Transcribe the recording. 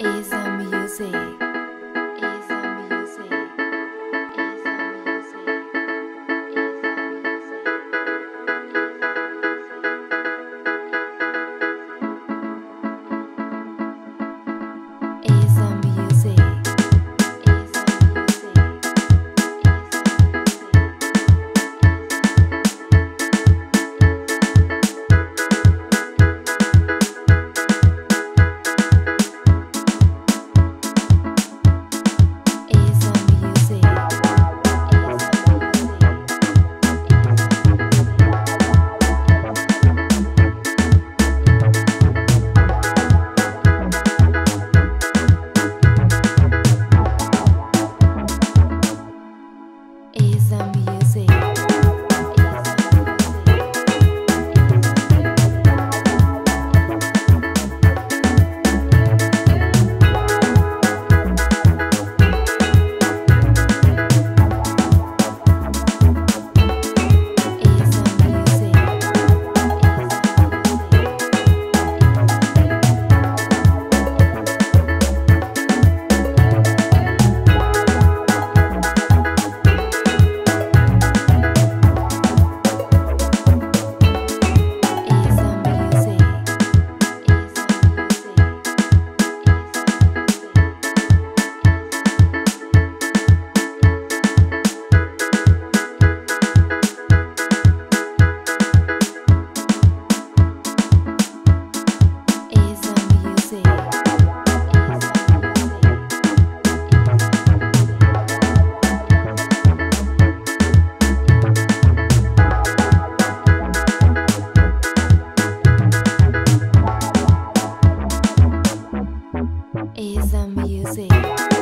is a music. see.